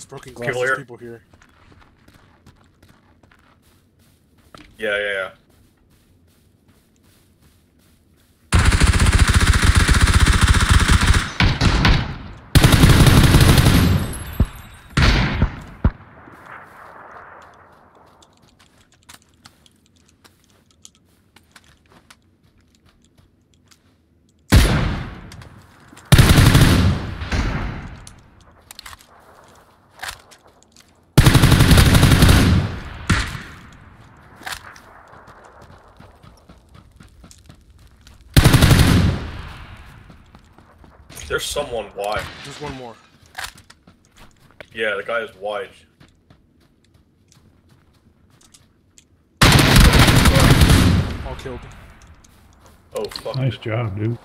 There's broken glass. People here. people here. Yeah, yeah, yeah. There's someone wide. There's one more. Yeah, the guy is wide. All killed. Oh fuck. Nice job, dude.